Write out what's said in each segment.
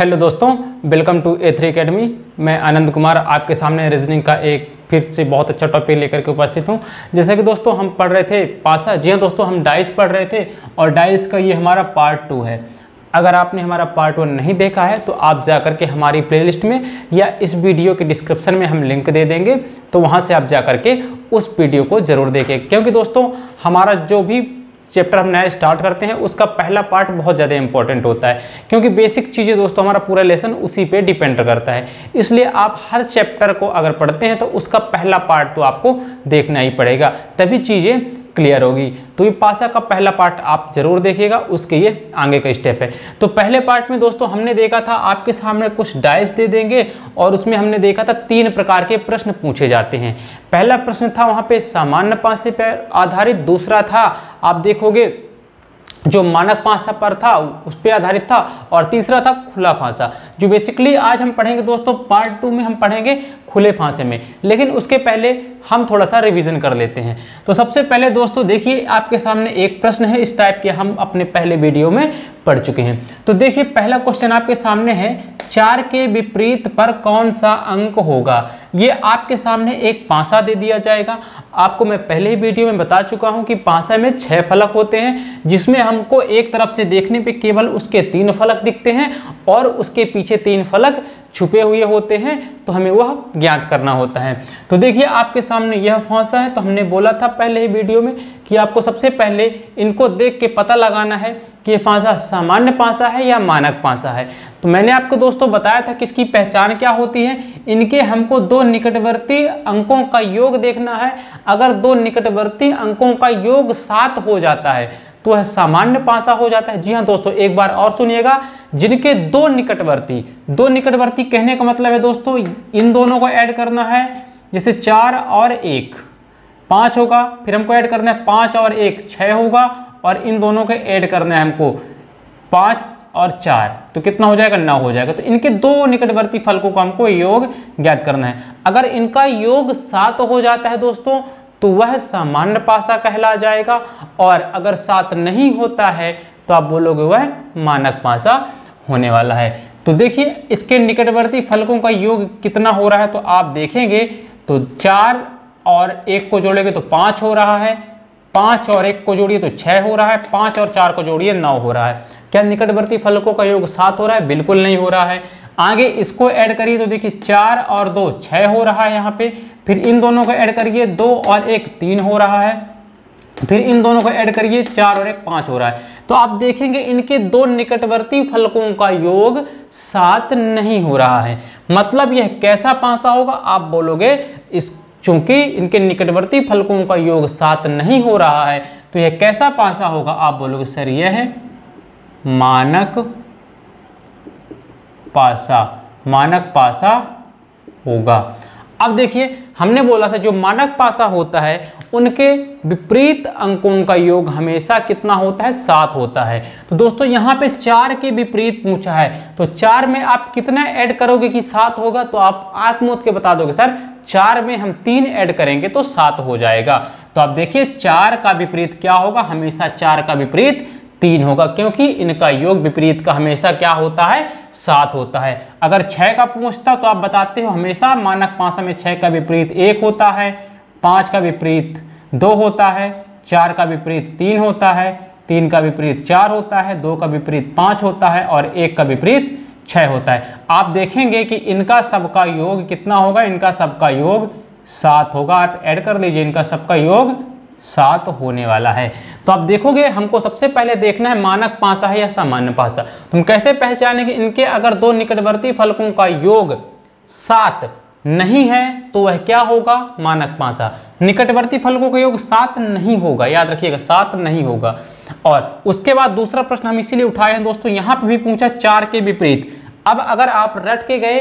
Hello दोस्तों, welcome to A three academy मैं आनंद कुमार, आपके सामने रीजनिंग का एक फिर से बहुत अच्छा टॉपिक लेकर के उपस्थित हूँ। जैसे कि दोस्तों, हम पढ़ रहे थे पासा। जी हाँ दोस्तों, हम डाइस पढ़ रहे थे और डाइस का ये हमारा पार्ट टू है। अगर आपने हमारा पार्ट वन नहीं देखा है तो आप जा करके हमारी प्लेलिस्ट में या इस वीडियो के डिस्क्रिप्शन में हम लिंक दे देंगे तो वहाँ से आप जा करके उस वीडियो को ज़रूर देखें। क्योंकि दोस्तों, हमारा जो भी चैप्टर हम नया स्टार्ट करते हैं, उसका पहला पार्ट बहुत ज़्यादा इंपॉर्टेंट होता है, क्योंकि बेसिक चीज़ें दोस्तों हमारा पूरा लेसन उसी पे डिपेंड करता है। इसलिए आप हर चैप्टर को अगर पढ़ते हैं तो उसका पहला पार्ट तो आपको देखना ही पड़ेगा। तभी चीज़ें क्लियर होगी। तो ये पासा का पहला पार्ट आप ज़रूर देखिएगा, उसके ये आगे का स्टेप है। तो पहले पार्ट में दोस्तों हमने देखा था, आपके सामने कुछ डाइस दे देंगे और उसमें हमने देखा था तीन प्रकार के प्रश्न पूछे जाते हैं। पहला प्रश्न था वहाँ पे सामान्य पासे पर आधारित, दूसरा था आप देखोगे जो मानक पासा पर था, उस पर आधारित था और तीसरा था खुला फांसा जो बेसिकली आज हम पढ़ेंगे दोस्तों पार्ट टू में हम पढ़ेंगे खुले फांसे में। लेकिन उसके पहले हम थोड़ा सा रिवीजन कर लेते हैं। तो सबसे पहले दोस्तों देखिए, आपके सामने एक प्रश्न है, इस टाइप के हम अपने पहले वीडियो में पढ़ चुके हैं। तो देखिए, पहला क्वेश्चन आपके सामने है, चार के विपरीत पर कौन सा अंक होगा? ये आपके सामने एक पासा दे दिया जाएगा। आपको मैं पहले ही वीडियो में बता चुका हूँ कि पासा में छह फलक होते हैं, जिसमें हमको एक तरफ़ से देखने पे केवल उसके तीन फलक दिखते हैं और उसके पीछे तीन फलक छुपे हुए होते हैं तो हमें वह ज्ञात करना होता है। तो देखिए, आपके सामने यह फांसा है तो हमने बोला था पहले ही वीडियो में कि आपको सबसे पहले इनको देख के पता लगाना है कि ये पासा सामान्य पासा है या मानक पासा है। तो मैंने आपको दोस्तों बताया था कि इसकी पहचान क्या होती है। इनके हमको दो निकटवर्ती अंकों का योग देखना है। अगर दो निकटवर्ती अंकों का योग सात हो जाता है तो वह सामान्य पासा हो जाता है। जी हाँ दोस्तों, एक बार और सुनिएगा। जिनके दो निकटवर्ती दो निकटवर्ती कहने का मतलब है दोस्तों, इन दोनों को ऐड करना है, जैसे चार और एक। पाँच होगा, फिर हमको ऐड करना है पाँच और एक छः होगा, और इन दोनों को ऐड करना है हमको पाँच और चार। तो कितना हो जाएगा? नौ हो जाएगा। तो इनके दो निकटवर्ती फलकों का हमको योग ज्ञात करना है। अगर इनका योग सात हो जाता है दोस्तों तो वह सामान्य पासा कहला जाएगा और अगर सात नहीं होता है तो आप बोलोगे वह मानक पासा होने वाला है। तो देखिए, इसके निकटवर्ती फलकों का योग कितना हो रहा है तो आप देखेंगे तो चार और एक को जोड़ेंगे तो पाँच हो रहा है, पाँच और एक को जोड़िए तो छः हो रहा है, पाँच और चार को जोड़िए नौ हो रहा है। क्या निकटवर्ती फलकों का योग सात हो रहा है? बिल्कुल नहीं हो रहा है। आगे इसको ऐड करिए तो देखिए चार और दो छः हो रहा है यहाँ पे। फिर इन दोनों को ऐड करिए, दो और एक तीन हो रहा है। फिर इन दोनों को ऐड करिए, चार और एक पाँच हो रहा है। तो आप देखेंगे इनके दो निकटवर्ती फलकों का योग सात नहीं हो रहा है। मतलब यह कैसा पासा होगा, आप बोलोगे, इस चूँकि इनके निकटवर्ती फलकों का योग सात नहीं हो रहा है तो यह कैसा पासा होगा, आप बोलोगे, सर, यह मानक पासा, मानक पासा होगा। अब देखिए, हमने बोला था जो मानक पासा होता है, उनके विपरीत अंकों का योग हमेशा कितना होता है? सात होता है। तो दोस्तों, यहाँ पे चार के विपरीत पूछा है तो चार में आप कितना ऐड करोगे कि सात होगा? तो आप आत्मोत के बता दोगे, सर, चार में हम तीन ऐड करेंगे तो सात हो जाएगा। तो आप देखिए, चार का विपरीत क्या होगा? हमेशा चार का विपरीत तीन होगा, क्योंकि इनका योग विपरीत का हमेशा क्या होता है? सात होता है। अगर छः का पूछता तो आप बताते हो, हमेशा मानक पांसा में छः का विपरीत एक होता है, पाँच का विपरीत दो होता है, चार का विपरीत तीन होता है, तीन का विपरीत चार होता है, दो का विपरीत पाँच होता है और एक का विपरीत छः होता है। आप देखेंगे कि इनका सबका योग कितना होगा? इनका सबका योग सात होगा। आप ऐड कर लीजिए, इनका सबका योग सात होने वाला है। तो आप देखोगे, हमको सबसे पहले देखना है मानक पासा है या सामान्य पासा तुम कैसे पहचानेंगे इनके अगर दो निकटवर्ती फलकों का योग सात नहीं है तो वह क्या होगा? मानक पासा निकटवर्ती फलकों का योग सात नहीं होगा। याद रखिएगा, सात नहीं होगा। और उसके बाद दूसरा प्रश्न हम इसीलिए उठाए हैं, दोस्तों, यहाँ पर भी पूछा चार के विपरीत। अब अगर आप रट के गए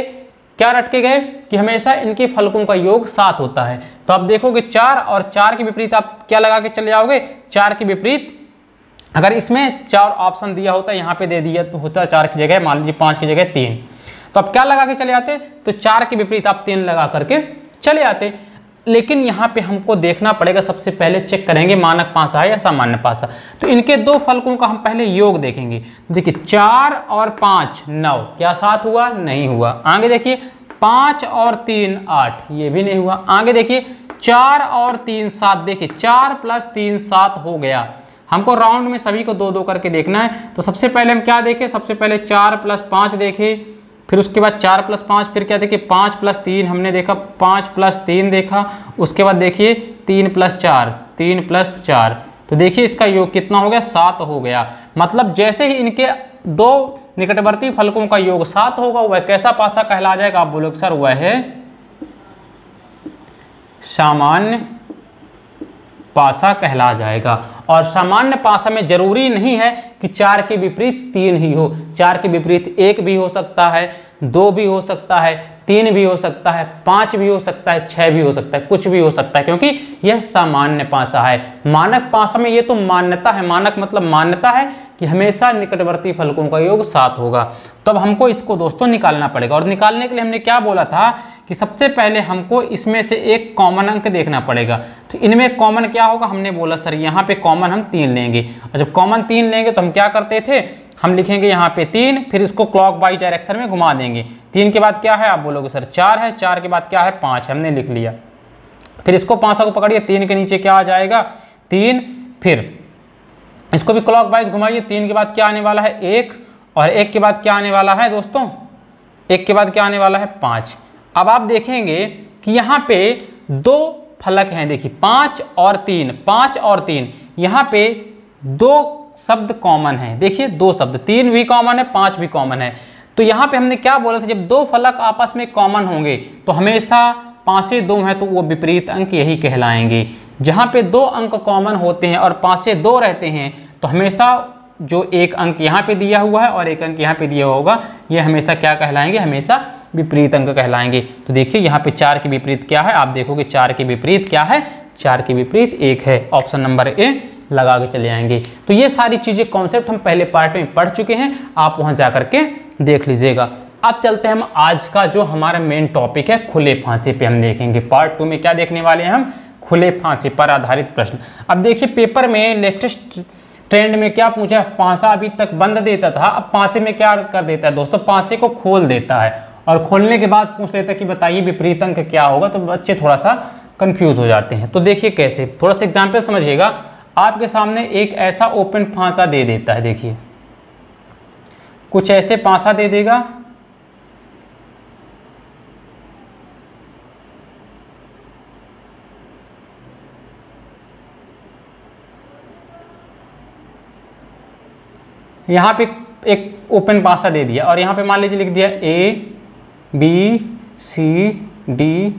क्या रट के गए? कि हमेशा इनके फलकों का योग सात होता है। तो आप देखोगे चार और चार के विपरीत आप क्या लगा के चले जाओगे? चार के विपरीत। अगर इसमें चार ऑप्शन दिया होता है यहाँ पे दे दिया तो होता चार की जगह, मान लीजिए पाँच की जगह तीन। तो आप क्या लगा के चले आते? तो चार के विपरीत आप तीन लगा करके चले आते। लेकिन यहाँ पे हमको देखना पड़ेगा, सबसे पहले चेक करेंगे मानक पासा या सामान्य पासा। तो इनके दो फलकों का हम पहले योग देखेंगे। देखिए, चार और पाँच, नौ, क्या सात हुआ? नहीं हुआ। आगे देखिए, पाँच और तीन, आठ, ये भी नहीं हुआ। आगे देखिए, चार और तीन, सात, देखिए, चार प्लस तीन, सात हो गया। हमको राउंड में सभी को दो दो करके देखना है। तो सबसे पहले हम क्या देखें? सबसे पहले चार प्लस पाँच देखें। फिर उसके बाद चार प्लस पाँच, फिर क्या देखिए, पाँच प्लस तीन हमने देखा, पाँच प्लस तीन देखा, उसके बाद देखिए तीन प्लस चार, तीन प्लस चार। तो देखिए इसका योग कितना हो गया? सात हो गया। मतलब जैसे ही इनके दो निकटवर्ती फलकों का योग सात होगा, वह कैसा पासा कहला जाएगा? आप बोलोगे, सर, वह है सामान्य पासा कहला जाएगा। और सामान्य पासा में ज़रूरी नहीं है कि चार के विपरीत तीन ही हो। चार के विपरीत एक भी हो सकता है, दो भी हो सकता है, तीन भी हो सकता है, पाँच भी हो सकता है, छह भी हो सकता है, कुछ भी हो सकता है, क्योंकि यह सामान्य पासा है। मानक पासा में यह तो मान्यता है। मानक मतलब मान्यता है कि हमेशा निकटवर्ती फलकों का योग सात होगा। तो हमको इसको दोस्तों निकालना पड़ेगा। और निकालने के लिए हमने क्या बोला था कि सबसे पहले हमको इसमें से एक कॉमन अंक देखना पड़ेगा। तो इनमें कॉमन क्या होगा? हमने बोला, सर, यहाँ पे कॉमन हम तीन लेंगे। और जब कॉमन तीन लेंगे तो हम क्या करते थे? हम लिखेंगे यहाँ पे तीन, फिर इसको क्लॉक डायरेक्शन में घुमा देंगे। तीन के बाद क्या है? आप बोलोगे, सर, चार है। चार के बाद क्या है? पाँच। हमने लिख लिया। फिर इसको पाँच को पकड़िए, तीन के नीचे क्या आ जाएगा? तीन। फिर इसको भी क्लॉक वाइज घुमाइए। तीन के बाद क्या आने वाला है? एक। और एक के बाद क्या आने वाला है, दोस्तों? एक के बाद क्या आने वाला है? पाँच। अब आप देखेंगे कि यहाँ पे दो फलक हैं, देखिए, पाँच और तीन, पाँच और तीन। यहाँ पे दो शब्द कॉमन है। देखिए, दो शब्द, तीन भी कॉमन है, पाँच भी कॉमन है। तो यहाँ पे हमने क्या बोला था, जब दो फलक आपस में कॉमन होंगे तो हमेशा पाँचे दो हैं तो वो विपरीत अंक यही कहलाएँगे। जहाँ पे दो अंक कॉमन होते हैं और पाँचे दो रहते हैं तो हमेशा जो एक अंक यहाँ पे दिया हुआ है और एक अंक यहाँ पे दिया होगा, ये हमेशा क्या कहलाएँगे? हमेशा विपरीत अंक कहलाएँगे। तो देखिए, यहाँ पे चार के विपरीत क्या है? आप देखोगे चार के विपरीत क्या है? चार के विपरीत एक है। ऑप्शन नंबर ए लगा के चले आएँगे। तो ये सारी चीज़ें कॉन्सेप्ट हम पहले पार्ट में पढ़ चुके हैं। आप वहाँ जा करके देख लीजिएगा। अब चलते हैं हम आज का जो हमारा मेन टॉपिक है, खुले फांसी पे हम देखेंगे। पार्ट टू में क्या देखने वाले हैं हम? खुले फांसी पर आधारित प्रश्न। अब देखिए पेपर में लेटेस्ट ट्रेंड में क्या पूछा है? फांसा अभी तक बंद देता था, अब पांसे में क्या कर देता है? दोस्तों पांसे को खोल देता है। और खोलने के बाद पूछ लेता है कि बताइए विपरीत अंक क्या होगा तो बच्चे थोड़ा सा कंफ्यूज हो जाते हैं। तो देखिए कैसे थोड़ा सा एग्ज़ाम्पल समझिएगा। आपके सामने एक ऐसा ओपन फांसा दे देता है, देखिए। कुछ ऐसे पांसा दे देगा। यहाँ पे एक ओपन पासा दे दिया और यहाँ पे मान लीजिए लिख दिया ए बी, सी, डी,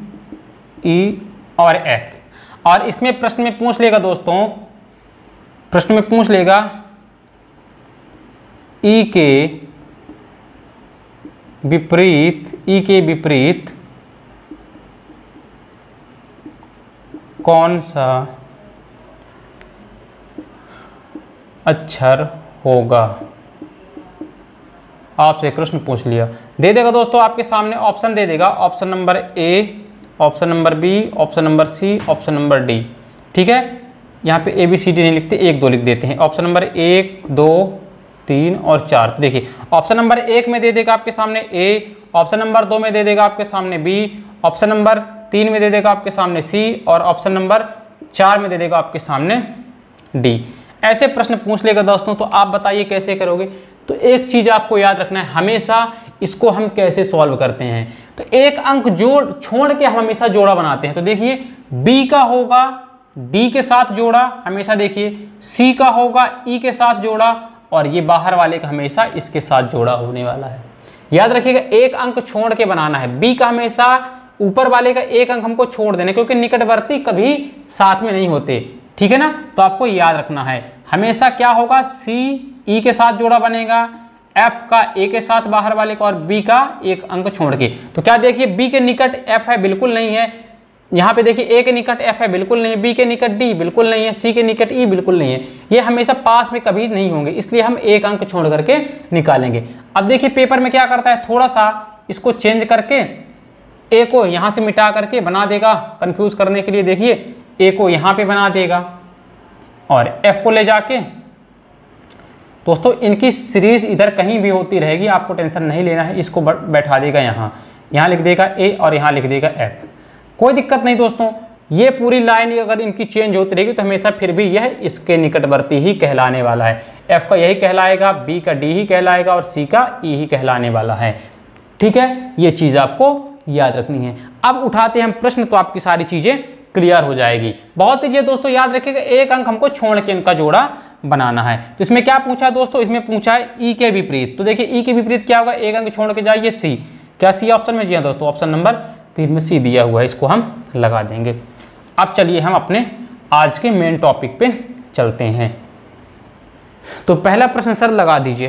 ई और एफ़। और इसमें प्रश्न में पूछ लेगा दोस्तों, प्रश्न में पूछ लेगा, ई के विपरीत, ई के विपरीत कौन सा अक्षर होगा? आपसे प्रश्न पूछ लिया। दे देगा दोस्तों, आपके सामने ऑप्शन दे देगा। Option number A option number B option number C option number D ठीक है? यहाँ पे ए बी सी डी नहीं लिखते, एक, दो लिख देते हैं। ऑप्शन नंबर एक, दो, तीन और चार। देखिए ऑप्शन नंबर एक में दे देगा आपके सामने ए ऑप्शन नंबर दो में दे देगा आपके सामने बी ऑप्शन नंबर तीन में दे देगा आपके सामने सी और ऑप्शन नंबर चार में दे देगा आपके सामने डी ऐसे प्रश्न पूछ लेगा दोस्तों तो आप बताइए कैसे करोगे? तो एक चीज़ आपको याद रखना है, हमेशा इसको हम कैसे सॉल्व करते हैं? तो एक अंक जोड़, छोड़ के हम हमेशा जोड़ा बनाते हैं। तो देखिए बी का होगा डी के साथ जोड़ा, हमेशा देखिए सी का होगा ई e के साथ जोड़ा, और ये बाहर वाले का हमेशा इसके साथ जोड़ा होने वाला है। याद रखिएगा, एक अंक छोड़ के बनाना है। बी का हमेशा ऊपर वाले का एक अंक हमको छोड़ देना क्योंकि निकटवर्ती कभी साथ में नहीं होते। ठीक है ना? तो आपको याद रखना है। हमेशा क्या होगा? सी ई e के साथ जोड़ा बनेगा। एफ़ का ए के साथ बाहर वाले का और बी का एक अंक छोड़ के। तो क्या देखिए बी के निकट एफ़ है, बिल्कुल नहीं है। यहाँ पे देखिए ए के निकट एफ़ है, बिल्कुल नहीं बी के निकट डी बिल्कुल नहीं है। सी के निकट ई e बिल्कुल नहीं है। ये हमेशा पास में कभी नहीं होंगे, इसलिए हम एक अंक छोड़ करके निकालेंगे। अब देखिए, पेपर में क्या करता है थोड़ा सा इसको चेंज करके ए को यहाँ से मिटा करके बना देगा। कंफ्यूज करने के लिए देखिए ए को यहाँ पे बना देगा और एफ़ को ले जाके दोस्तों, इनकी सीरीज़ इधर कहीं भी होती रहेगी, आपको टेंशन नहीं लेना है, इसको बैठा देगा यहाँ। यहाँ लिख देगा ए और यहाँ लिख देगा एफ़ कोई दिक्कत नहीं दोस्तों, ये पूरी लाइन अगर इनकी चेंज होती रहेगी तो हमेशा फिर भी यह इसके निकटवर्ती ही कहलाने वाला है। एफ़ का यही कहलाएगा बी का डी ही कहलाएगा और सी का ई ही कहलाने वाला है। ठीक है? ये चीज़ आपको याद रखनी है। अब उठाते हैं हम प्रश्न तो आपकी सारी चीज़ें क्लियर हो जाएगी। बहुत ही दोस्तों, याद रखिएगा, एक अंक हमको छोड़ के इनका जोड़ा बनाना है। तो इसमें क्या पूछा है दोस्तों? इसमें पूछा है ई के विपरीत। तो देखिए ई के विपरीत क्या होगा? एक अंक छोड़ के जाइए सी क्या सी ऑप्शन में जी हाँ दोस्तों? ऑप्शन नंबर तीन में सी दिया हुआ है। इसको हम लगा देंगे। अब चलिए हम अपने आज के मेन टॉपिक पे चलते हैं। तो पहला प्रश्न सर लगा दीजिए।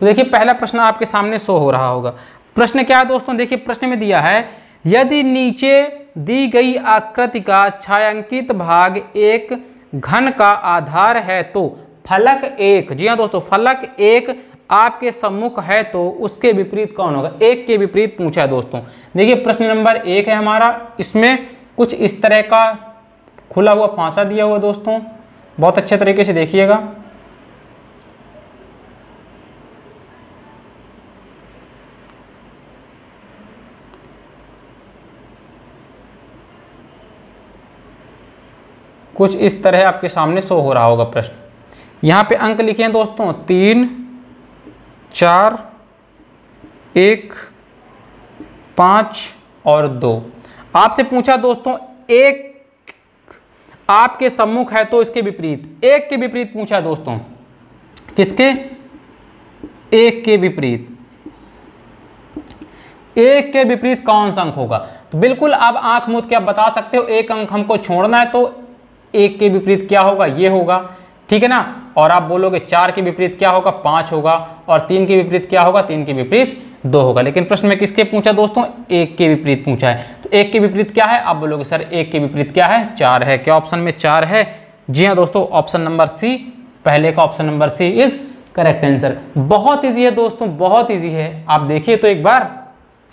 तो देखिए, पहला प्रश्न आपके सामने शो हो रहा होगा। प्रश्न क्या है दोस्तों? देखिए, प्रश्न में दिया है, यदि नीचे दी गई आकृति का छायांकित भाग एक घन का आधार है तो फलक एक। जी हाँ दोस्तों, फलक एक आपके सम्मुख है तो उसके विपरीत कौन होगा? एक के विपरीत पूछा है दोस्तों। देखिए, प्रश्न नंबर एक है हमारा। इसमें कुछ इस तरह का खुला हुआ फांसा दिया हुआ दोस्तों। बहुत अच्छे तरीके से देखिएगा। कुछ इस तरह आपके सामने शो हो रहा होगा प्रश्न। यहाँ पे अंक लिखे हैं दोस्तों, तीन, चार, एक, पाँच और दो। आपसे पूछा दोस्तों, एक आपके सम्मुख है तो इसके विपरीत। एक के विपरीत पूछा दोस्तों, किसके? एक के विपरीत। एक के विपरीत कौन सा अंक होगा? तो बिल्कुल आप आँख मूद के आप बता सकते हो, एक अंक हमको छोड़ना है तो एक के विपरीत क्या होगा? ये होगा। ठीक है ना? और आप बोलोगे चार के विपरीत क्या होगा? पाँच होगा। और तीन के विपरीत क्या होगा? तीन के विपरीत दो होगा। लेकिन प्रश्न में किसके पूछा दोस्तों? एक के विपरीत पूछा है। तो एक के विपरीत क्या है? आप बोलोगे, सर, एक के विपरीत क्या है? चार है। क्या ऑप्शन में चार है? जी हाँ दोस्तों, ऑप्शन नंबर सी, पहले का option number C is correct answer. बहुत ईजी है दोस्तों, बहुत ईजी है। आप देखिए तो एक बार।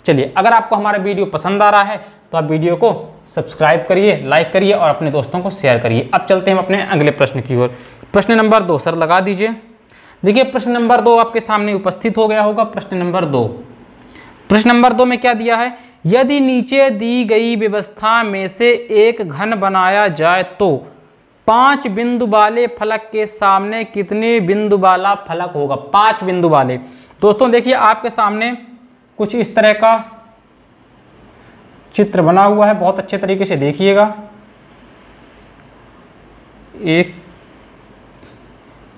चलिए, अगर आपको हमारा वीडियो पसंद आ रहा है तो आप वीडियो को सब्सक्राइब करिए, लाइक करिए और अपने दोस्तों को शेयर करिए। अब चलते हैं हम अपने अगले प्रश्न की ओर। प्रश्न नंबर दो, सर लगा दीजिए। देखिए, प्रश्न नंबर दो आपके सामने उपस्थित हो गया होगा, प्रश्न नंबर दो। प्रश्न नंबर दो में क्या दिया है? यदि नीचे दी गई व्यवस्था में से एक घन बनाया जाए तो पाँच बिंदु वाले फलक के सामने कितने बिंदु वाला फलक होगा? पाँच बिंदु वाले। दोस्तों, देखिए, आपके सामने कुछ इस तरह का चित्र बना हुआ है, बहुत अच्छे तरीके से देखिएगा। एक,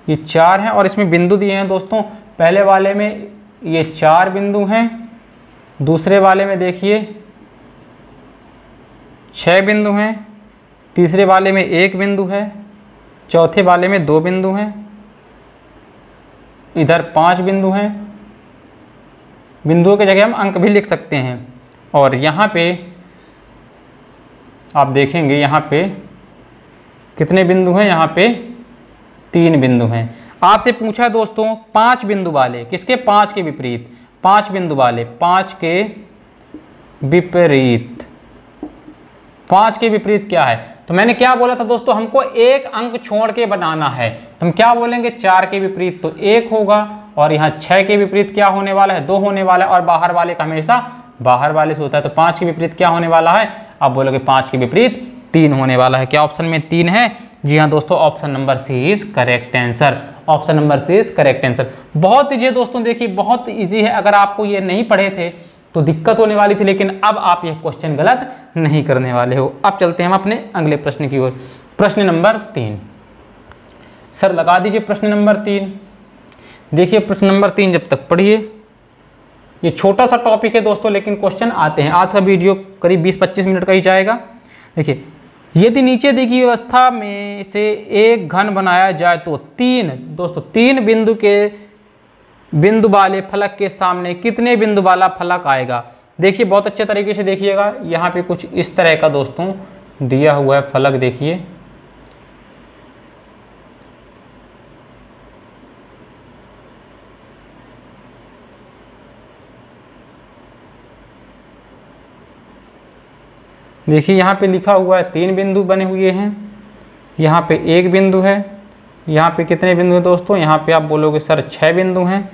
ये चार हैं और इसमें बिंदु दिए हैं दोस्तों। पहले वाले में ये चार बिंदु हैं, दूसरे वाले में देखिए छः बिंदु हैं, तीसरे वाले में एक बिंदु है, चौथे वाले में दो बिंदु हैं, इधर पाँच बिंदु हैं बिंदुओं की जगह हम अंक भी लिख सकते हैं। और यहाँ पे आप देखेंगे यहाँ पे कितने बिंदु हैं? यहाँ पे तीन बिंदु हैं। आपसे पूछा दोस्तों, पाँच बिंदु वाले, किसके? पाँच के विपरीत। पाँच बिंदु वाले, पाँच के विपरीत। पाँच के विपरीत क्या है? तो मैंने क्या बोला था दोस्तों, हमको एक अंक छोड़ के बनाना है। तो हम क्या बोलेंगे? चार के विपरीत। तो एक होगा और यहाँ छह के विपरीत क्या होने वाला है? दो होने वाला है और बाहर वाले का हमेशा बाहर वाले से होता है। तो पाँच के विपरीत क्या होने वाला है? आप बोलोगे पाँच के विपरीत तीन होने वाला है। क्या ऑप्शन में तीन है? जी हाँ दोस्तों option number C is correct answer option number C is correct answer बहुत ईजी है दोस्तों, देखिए, बहुत ईजी है। अगर आपको ये नहीं पढ़े थे तो दिक्कत होने वाली थी, लेकिन अब आप ये क्वेश्चन गलत नहीं करने वाले हो। अब चलते हैं हम अपने अगले प्रश्न की ओर। प्रश्न नंबर तीन। सर, लगा दीजिए प्रश्न नंबर तीन। देखिए प्रश्न नंबर तीन जब तक पढ़िए। ये छोटा सा टॉपिक है दोस्तों, लेकिन क्वेश्चन आते हैं। आज का वीडियो करीब 20-25 मिनट का ही जाएगा। देखिए, यदि नीचे दी गई व्यवस्था में से एक घन बनाया जाए तो तीन, दोस्तों, तीन बिंदु के, बिंदु वाले फलक के सामने कितने बिंदु वाला फलक आएगा? देखिए, बहुत अच्छे तरीके से देखिएगा। यहाँ पे कुछ इस तरह का, दोस्तों, दिया हुआ है फलक, देखिए। देखिए, यहाँ पे लिखा हुआ है, तीन बिंदु बने हुए हैं। यहाँ पे एक बिंदु है। यहाँ पे कितने बिंदु हैं दोस्तों? यहाँ पे आप बोलोगे, सर छः बिंदु हैं।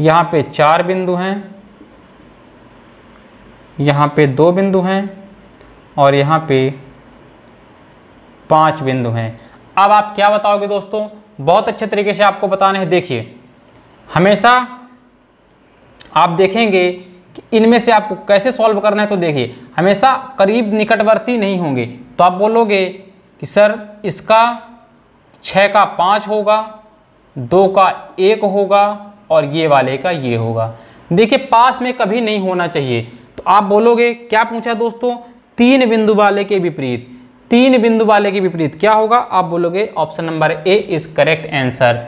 यहाँ पे चार बिंदु हैं। यहाँ पे दो बिंदु हैं और यहाँ पे पाँच बिंदु हैं। अब आप क्या बताओगे दोस्तों? बहुत अच्छे तरीके से आपको बताने हैं। देखिए, हमेशा आप देखेंगे इनमें से आपको कैसे सॉल्व करना है तो देखिए, हमेशा करीब निकटवर्ती नहीं होंगे। तो आप बोलोगे कि सर, इसका छः का पाँच होगा, दो का एक होगा और ये वाले का ये होगा। देखिए, पास में कभी नहीं होना चाहिए। तो आप बोलोगे, क्या पूछा दोस्तों? तीन बिंदु वाले के विपरीत। तीन बिंदु वाले के विपरीत क्या होगा? आप बोलोगे option number A is correct answer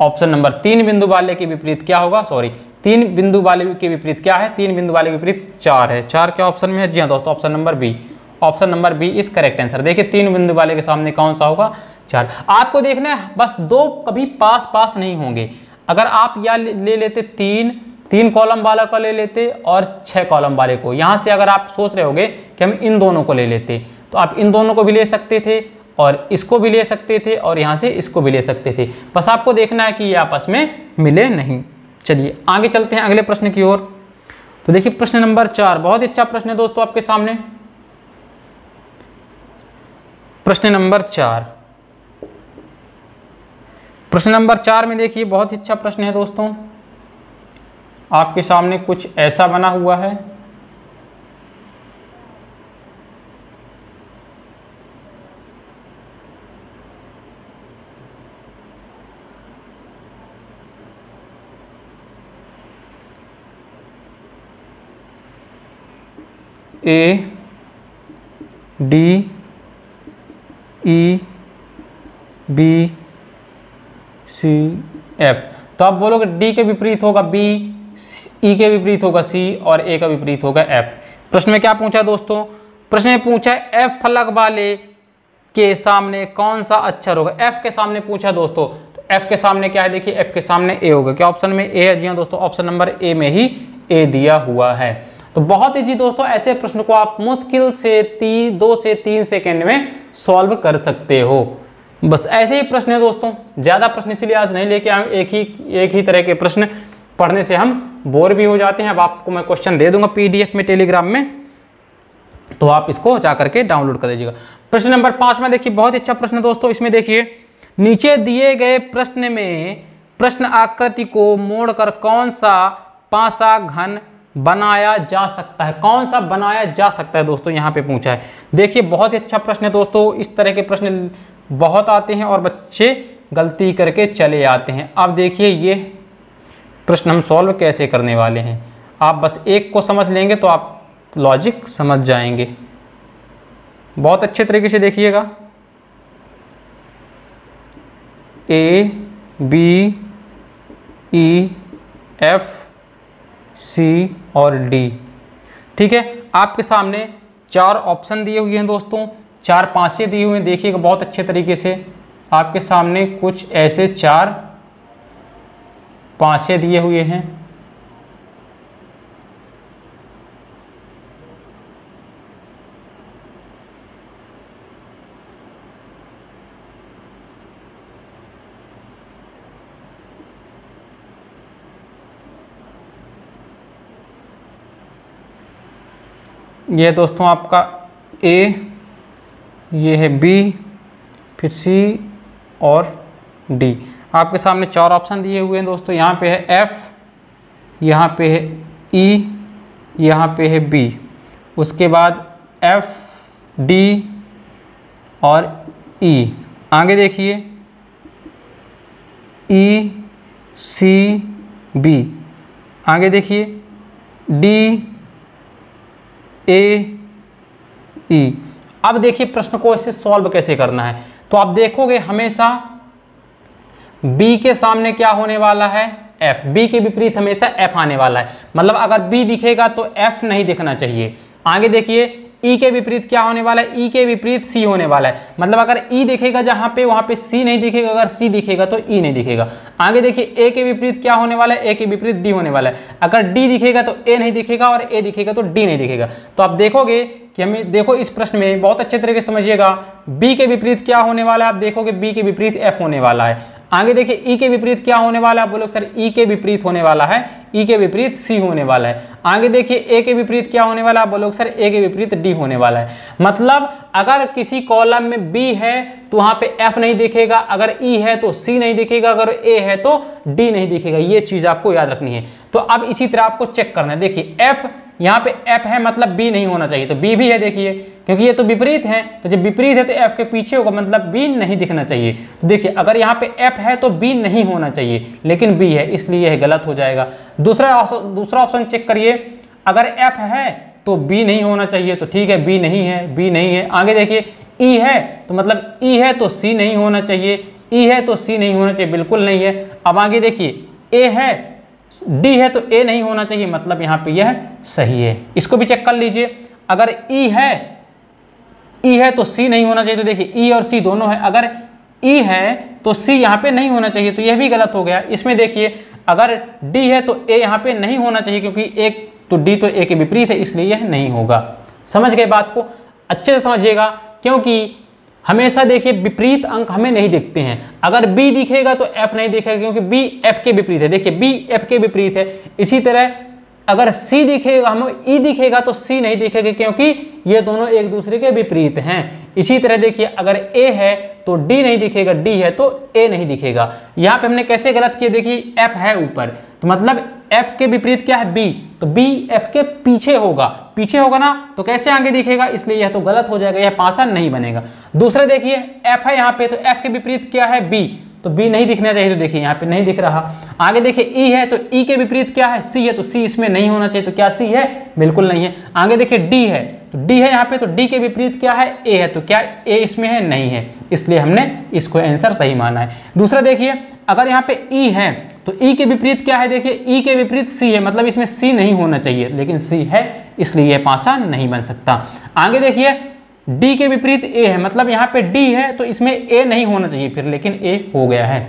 option number तीन बिंदु वाले के विपरीत क्या होगा? सॉरी तीन बिंदु वाले के विपरीत क्या है? तीन बिंदु वाले के विपरीत चार है। चार क्या ऑप्शन में है? जी हाँ दोस्तों option number B option number B is correct answer देखिए, तीन बिंदु वाले के सामने कौन सा होगा? चार। आपको देखना है, बस दो कभी पास पास नहीं होंगे। अगर आप या ले लेते तीन तीन कॉलम वाला को ले लेते और छह कॉलम वाले को। यहाँ से अगर आप सोच रहे होगे कि हम इन दोनों को ले लेते तो आप इन दोनों को भी ले सकते थे और इसको भी ले सकते थे और यहाँ से इसको भी ले सकते थे। बस आपको देखना है कि ये आपस में मिले नहीं। चलिए, आगे चलते हैं अगले प्रश्न की ओर। तो देखिए, प्रश्न नंबर चार, बहुत अच्छा प्रश्न है दोस्तों आपके सामने। प्रश्न नंबर चार। प्रश्न नंबर चार में देखिए, बहुत अच्छा प्रश्न है दोस्तों। आपके सामने कुछ ऐसा बना हुआ है। A D E B C F तो आप बोलोगे डी के विपरीत होगा बी ई के विपरीत होगा सी और ए का विपरीत होगा एफ़ प्रश्न में क्या पूछा दोस्तों? प्रश्न में पूछा एफ़ फलक वाले के सामने कौन सा अक्षर होगा? एफ़ के सामने पूछा दोस्तों। तो एफ़ के सामने क्या है? देखिए एफ़ के सामने ए होगा। क्या ऑप्शन में ए है? जी हाँ दोस्तों ऑप्शन नंबर ए में ही ए दिया हुआ है। तो बहुत ही जी दोस्तों, ऐसे प्रश्न को आप मुश्किल से ती, दो से तीन सेकेंड में सॉल्व कर सकते हो। बस ऐसे ही प्रश्न है दोस्तों, ज़्यादा प्रश्न इसलिए आज नहीं लेके आए, एक ही एक ही तरह के प्रश्न पढ़ने से हम बोर भी हो जाते हैं। अब आपको मैं क्वेश्चन दे दूँगा पीडीएफ में, टेलीग्राम में तो आप इसको जा करके डाउनलोड कर दीजिएगा प्रश्न नंबर पाँच में देखिए, बहुत अच्छा प्रश्न है दोस्तों, इसमें देखिए, नीचे दिए गए प्रश्न में प्रश्न आकृति को मोड़कर कौन सा पासा घन बनाया जा सकता है। कौन सा बनाया जा सकता है दोस्तों? यहाँ पे पूछा है। देखिए, बहुत ही अच्छा प्रश्न है दोस्तों। इस तरह के प्रश्न बहुत आते हैं और बच्चे गलती करके चले आते हैं। अब देखिए, ये प्रश्न हम सॉल्व कैसे करने वाले हैं? आप बस एक को समझ लेंगे तो आप लॉजिक समझ जाएँगे। बहुत अच्छे तरीके से देखिएगा। A B E F C और डी ठीक है? आपके सामने चार ऑप्शन दिए हुए हैं दोस्तों। चार पांचे दिए हुए हैं, देखिएगा बहुत अच्छे तरीके से। आपके सामने कुछ ऐसे चार पांचे दिए हुए हैं। ये दोस्तों आपका ए ये है बी फिर सी और डी आपके सामने चार ऑप्शन दिए हुए हैं दोस्तों। यहाँ पे है एफ़ यहाँ पे है ई e, यहाँ पे है बी उसके बाद एफ़ डी और ई e. आगे देखिए। ई सी बी आगे देखिए। D A E e. अब देखिए प्रश्न को ऐसे सॉल्व कैसे करना है? तो आप देखोगे हमेशा बी के सामने क्या होने वाला है? एफ़ बी के विपरीत हमेशा एफ़ आने वाला है। मतलब अगर बी दिखेगा तो एफ़ नहीं दिखना चाहिए। आगे देखिए ई के विपरीत क्या होने वाला है? ई के विपरीत सी होने वाला है। मतलब अगर ई दिखेगा जहाँ पे, वहाँ पे सी नहीं दिखेगा, अगर सी दिखेगा तो ई नहीं दिखेगा। आगे देखिए ए के विपरीत क्या होने वाला है? ए के विपरीत डी होने वाला है। अगर डी दिखेगा तो ए नहीं दिखेगा और ए दिखेगा तो डी नहीं दिखेगा। तो आप देखोगे कि हमें, देखो इस प्रश्न में बहुत अच्छे तरीके से समझिएगा। बी के विपरीत क्या होने वाला है? आप देखोगे बी के विपरीत एफ़ होने वाला है। आगे देखिए ई के विपरीत क्या होने वाला है? बोलो सर ई के विपरीत होने वाला है। ई के विपरीत सी होने वाला है। आगे देखिए ए के विपरीत क्या होने वाला है? बोलो सर ए के विपरीत डी होने वाला है। मतलब अगर किसी कॉलम में बी है तो वहाँ पे एफ़ नहीं दिखेगा। अगर ई है तो सी नहीं दिखेगा। अगर ए है तो डी नहीं दिखेगा। ये चीज़ आपको याद रखनी है। तो अब इसी तरह आपको चेक करना है। देखिए एफ़ यहाँ पे एफ़ है मतलब बी नहीं होना चाहिए तो बी भी है देखिए, क्योंकि ये तो विपरीत है तो जब विपरीत है तो एफ़ के पीछे होगा मतलब बी नहीं दिखना चाहिए। तो देखिए, अगर यहाँ पे एफ़ है तो बी नहीं होना चाहिए, लेकिन बी है, इसलिए यह गलत हो जाएगा। दूसरा दूसरा ऑप्शन चेक करिए, अगर एफ़ है तो बी नहीं होना चाहिए तो ठीक है बी नहीं है बी नहीं है। आगे देखिए ई है तो मतलब ई है तो सी नहीं होना चाहिए ई है तो सी नहीं होना चाहिए, बिल्कुल नहीं है। अब आगे देखिए ए है डी है तो ए नहीं होना चाहिए मतलब यहाँ पे यह सही है। इसको भी चेक कर लीजिए। अगर ई है ई है तो सी नहीं होना चाहिए। तो देखिए, ई और सी दोनों है। अगर ई है तो सी यहाँ पे नहीं होना चाहिए तो यह भी गलत हो गया। इसमें देखिए, अगर डी है तो ए यहाँ पे नहीं होना चाहिए, क्योंकि एक तो डी तो ए के विपरीत है, इसलिए यह नहीं होगा। समझ गए बात को? अच्छे से समझिएगा, क्योंकि हमेशा देखिए विपरीत अंक हमें नहीं दिखते हैं। अगर बी दिखेगा तो एफ़ नहीं दिखेगा, क्योंकि बी एफ़ के विपरीत है। देखिए बी एफ़ के विपरीत है। इसी तरह अगर सी दिखेगा, हमें ई दिखेगा तो सी नहीं दिखेगा, क्योंकि ये दोनों एक दूसरे के विपरीत हैं। इसी तरह देखिए, अगर ए है तो डी नहीं दिखेगा डी है तो ए नहीं दिखेगा। यहाँ पे हमने कैसे गलत किया? देखिए एफ़ है ऊपर। तो मतलब एफ़ के विपरीत क्या है? बी तो बी एफ़ के पीछे होगा। पीछे होगा ना तो कैसे आगे दिखेगा? इसलिए यह तो गलत हो जाएगा, यह पासा नहीं बनेगा। दूसरा देखिए एफ़ है यहाँ पे तो एफ़ के विपरीत क्या है? बी तो बी नहीं दिखना चाहिए तो देखिए यहाँ पे नहीं दिख रहा। आगे देखिए ई e है तो ई e के विपरीत क्या है? सी है तो सी इसमें नहीं होना चाहिए तो क्या सी है? बिल्कुल नहीं है। आगे देखिए डी है। तो डी है यहाँ पे तो डी के विपरीत क्या है? ए है तो क्या ए इसमें है? नहीं है। इसलिए हमने इसको आंसर सही माना है। दूसरा देखिए, अगर यहाँ पे ई e है तो ई के विपरीत क्या है? देखिए ई के विपरीत सी है मतलब इसमें सी नहीं होना चाहिए, लेकिन सी है, इसलिए यह पासा नहीं बन सकता। आगे देखिए डी के विपरीत ए है मतलब यहाँ पे डी है तो इसमें ए नहीं होना चाहिए फिर, लेकिन ए हो गया है।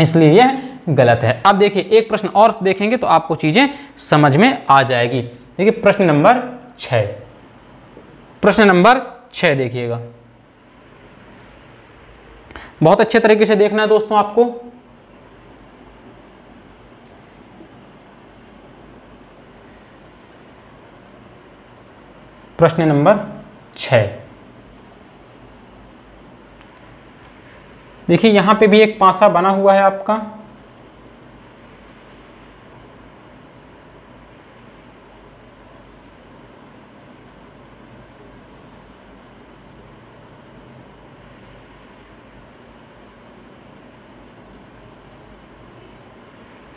इसलिए यह गलत है। अब देखिए, एक प्रश्न और देखेंगे तो आपको चीज़ें समझ में आ जाएगी। देखिए, प्रश्न नंबर छ प्रश्न नंबर छ देखिएगा। बहुत अच्छे तरीके से देखना है दोस्तों आपको। प्रश्न नंबर छ देखिए, यहाँ पे भी एक पासा बना हुआ है आपका।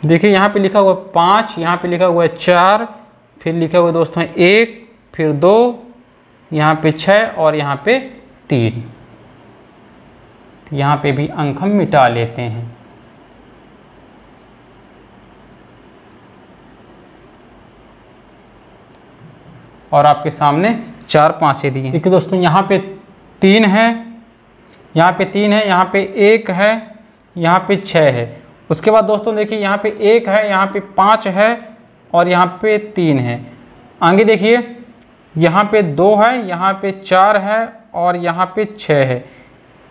देखिए यहाँ पे लिखा हुआ है पाँच, यहाँ पे लिखा हुआ है चार, फिर लिखा हुआ दोस्तों एक, फिर दो, यहाँ पे छः और यहाँ पे तीन। यहाँ पे भी अंक हम मिटा लेते हैं। और आपके सामने चार पाँचे दिए देखिए दोस्तों यहाँ पे तीन है, यहाँ पे तीन है, यहाँ पे एक है, यहाँ पे छः है। उसके बाद दोस्तों देखिए, यहाँ पे एक है, यहाँ पे पाँच है और यहाँ पे तीन है। आगे देखिए, यहाँ पे दो है, यहाँ पे चार है और यहाँ पे छः है।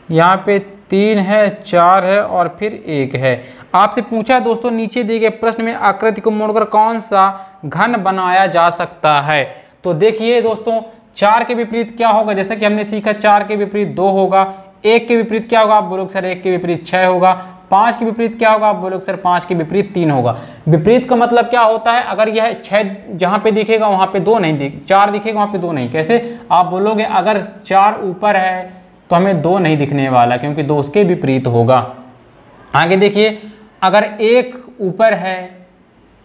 यहाँ पे तीन है, चार है और फिर एक है। आपसे पूछा है दोस्तों, नीचे दिए गए प्रश्न में आकृति को मोड़कर कौन सा घन बनाया जा सकता है? तो देखिए दोस्तों, चार के विपरीत क्या होगा? जैसा कि हमने सीखा, चार के विपरीत दो होगा, एक के विपरीत क्या होगा? आप बोलोगे, सर, एक के विपरीत छः होगा। पाँच के विपरीत क्या होगा? आप बोलोगे सर, पाँच के विपरीत तीन होगा। विपरीत का मतलब क्या होता है? अगर यह छह जहाँ पे दिखेगा, वहाँ पे दो नहीं दिख, चार दिखेगा, वहाँ पे दो नहीं। कैसे? आप बोलोगे, अगर चार ऊपर है तो हमें दो नहीं दिखने वाला, क्योंकि दो उसके विपरीत होगा। आगे देखिए, अगर एक ऊपर है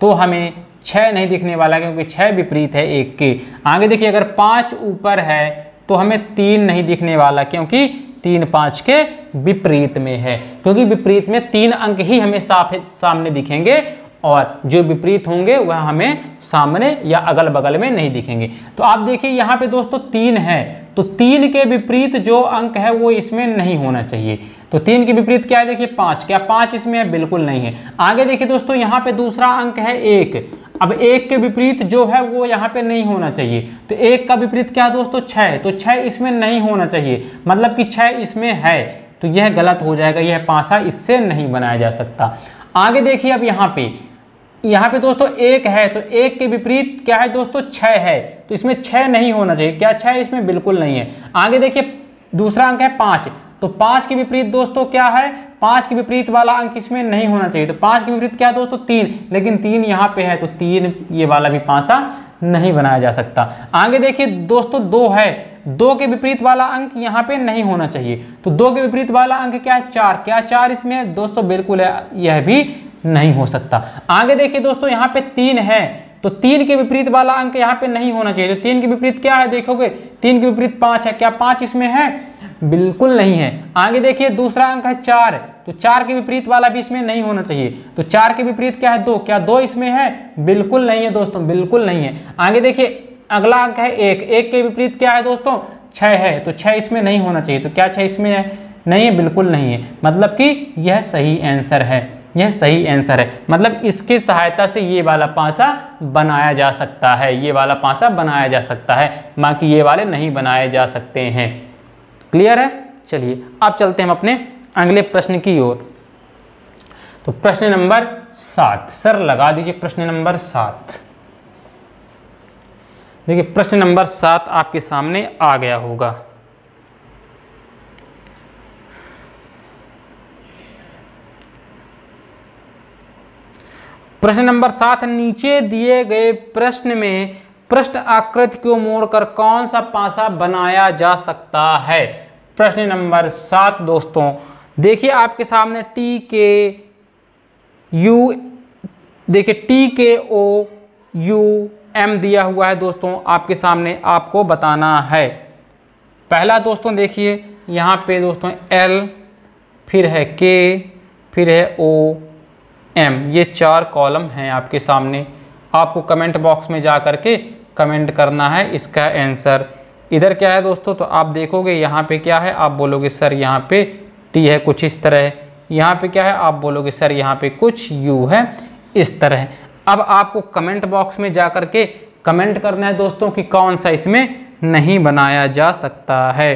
तो हमें छह नहीं दिखने वाला, क्योंकि छह विपरीत है एक के। आगे देखिए, अगर पाँच ऊपर है तो हमें तीन नहीं दिखने वाला, क्योंकि तीन पाँच के विपरीत में है। क्योंकि विपरीत में तीन अंक ही हमें साफ़ सामने दिखेंगे और जो विपरीत होंगे वह हमें सामने या अगल बगल में नहीं दिखेंगे। तो आप देखिए, यहाँ पे दोस्तों तीन है। तो तीन के विपरीत जो अंक है, वो इसमें नहीं होना चाहिए। तो तीन के विपरीत क्या है? देखिए, पाँच। क्या पाँच इसमें है? बिल्कुल नहीं है। आगे देखिए दोस्तों, यहाँ पे दूसरा अंक है एक। अब एक के विपरीत जो है, वो यहाँ पे नहीं होना चाहिए। तो एक का विपरीत क्या है दोस्तों? छः। तो छः इसमें नहीं होना चाहिए। मतलब कि छः इसमें है। तो यह गलत हो जाएगा। यह पासा इससे नहीं बनाया जा सकता। आगे देखिए अब यहाँ पे। यहाँ पे दोस्तों एक है तो एक के विपरीत क्या है दोस्तों? छः है। तो इसमें छः नहीं होना चाहिए। क्या छः इसमें बिल्कुल नहीं है। आगे देखिए, दूसरा अंक है पाँच। तो पाँच के विपरीत दोस्तों क्या है? पाँच के विपरीत वाला अंक इसमें नहीं होना चाहिए। तो पाँच के विपरीत क्या है दोस्तों? तीन। लेकिन तीन यहाँ पे है तो तीन ये वाला भी पासा नहीं बनाया जा सकता। आगे देखिए, दोस्तों दो है। दो के विपरीत वाला अंक यहाँ पे नहीं होना चाहिए। तो दो के विपरीत वाला अंक क्या है? चार। क्या चार इसमें दोस्तों बिल्कुल है, यह भी नहीं हो सकता। आगे देखिए दोस्तों, यहाँ पे तीन है तो तीन के विपरीत वाला अंक यहाँ पे नहीं होना चाहिए। तो तीन के विपरीत क्या है देखोगे? तीन के विपरीत पाँच है, क्या पाँच इसमें है? बिल्कुल नहीं है। आगे देखिए, दूसरा अंक है चार तो चार के विपरीत वाला भी इसमें नहीं होना चाहिए। तो चार के विपरीत क्या है? दो, क्या दो इसमें है? बिल्कुल नहीं है दोस्तों, बिल्कुल नहीं है। आगे देखिए, अगला अंक है एक एक के विपरीत क्या है दोस्तों? छः है तो छः इसमें नहीं होना चाहिए। तो क्या छः इसमें है? नहीं है, बिल्कुल नहीं है। मतलब कि यह सही आंसर है। यह सही आंसर है। मतलब इसकी सहायता से ये वाला पासा बनाया जा सकता है, ये वाला पासा बनाया जा सकता है, बाकी ये वाले नहीं बनाए जा सकते हैं। क्लियर है? चलिए, अब चलते हैं हम अपने अगले प्रश्न की ओर। तो प्रश्न नंबर सात, सर लगा दीजिए प्रश्न नंबर सात। देखिए, प्रश्न नंबर सात आपके सामने आ गया होगा। प्रश्न नंबर सात, नीचे दिए गए प्रश्न में प्रश्न आकृति को मोड़कर कौन सा पासा बनाया जा सकता है? प्रश्न नंबर सात, दोस्तों, देखिए आपके सामने टी के यू, देखिए टी के ओ यू एम दिया हुआ है, दोस्तों, आपके सामने आपको बताना है। पहला, दोस्तों, देखिए, यहाँ पे, दोस्तों, एल, फिर है के, फिर है ओ एम ये चार कॉलम हैं आपके सामने। आपको कमेंट बॉक्स में जा कर के कमेंट करना है इसका आंसर इधर क्या है दोस्तों? तो आप देखोगे यहाँ पे क्या है? आप बोलोगे, सर, यहाँ पे टी है कुछ इस तरह यहाँ पे क्या है? आप बोलोगे, सर, यहाँ पे कुछ यू है इस तरह अब आपको कमेंट बॉक्स में जा कर के कमेंट करना है दोस्तों कि कौन सा इसमें नहीं बनाया जा सकता है।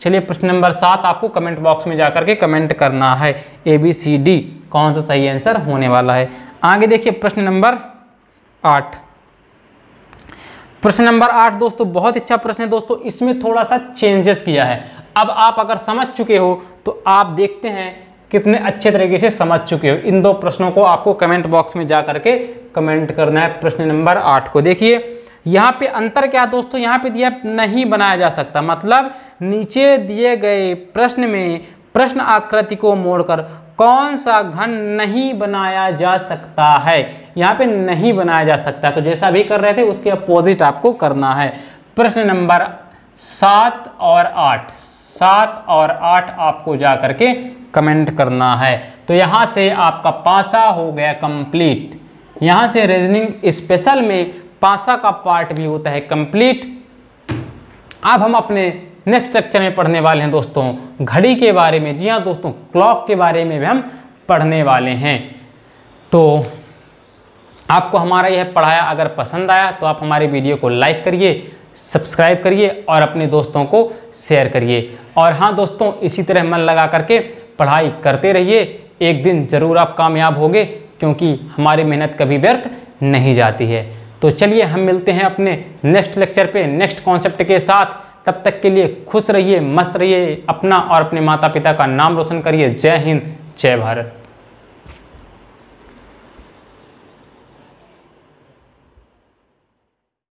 चलिए प्रश्न नंबर सात, आपको कमेंट बॉक्स में जाकर के कमेंट करना है। ए बी सी डी कौन सा सही आंसर होने वाला है? आगे देखिए प्रश्न नंबर आठ। प्रश्न नंबर आठ दोस्तों, बहुत अच्छा प्रश्न है दोस्तों, इसमें थोड़ा सा चेंजेस किया है। अब आप अगर समझ चुके हो तो आप देखते हैं कितने अच्छे तरीके से समझ चुके हो। इन दो प्रश्नों को आपको कमेंट बॉक्स में जा करके कमेंट करना है प्रश्न नंबर आठ को। देखिए, यहाँ पे अंतर क्या दोस्तों? यहाँ पे दिया नहीं बनाया जा सकता। मतलब नीचे दिए गए प्रश्न में प्रश्न आकृति को मोड़कर कौन सा घन नहीं बनाया जा सकता है? यहाँ पे नहीं बनाया जा सकता। तो जैसा भी कर रहे थे, उसके अपोजिट आपको करना है। प्रश्न नंबर सात और आठ। सात और आठ आपको जा करके कमेंट करना है। तो यहाँ से आपका पासा हो गया कंप्लीट यहाँ से रीजनिंग स्पेशल में पासा का पार्ट भी होता है कंप्लीट अब हम अपने नेक्स्ट लेक्चर में पढ़ने वाले हैं दोस्तों, घड़ी के बारे में। जी हाँ दोस्तों, क्लॉक के बारे में भी हम पढ़ने वाले हैं। तो आपको हमारा यह पढ़ाया अगर पसंद आया तो आप हमारे वीडियो को लाइक करिए, सब्सक्राइब करिए और अपने दोस्तों को शेयर करिए। और हाँ दोस्तों, इसी तरह मन लगा करके पढ़ाई करते रहिए। एक दिन ज़रूर आप कामयाब होंगे, क्योंकि हमारी मेहनत कभी व्यर्थ नहीं जाती है। तो चलिए हम मिलते हैं अपने नेक्स्ट लेक्चर पे, नेक्स्ट कॉन्सेप्ट के साथ। तब तक के लिए खुश रहिए, मस्त रहिए, अपना और अपने माता पिता का नाम रोशन करिए। जय हिंद, जय भारत।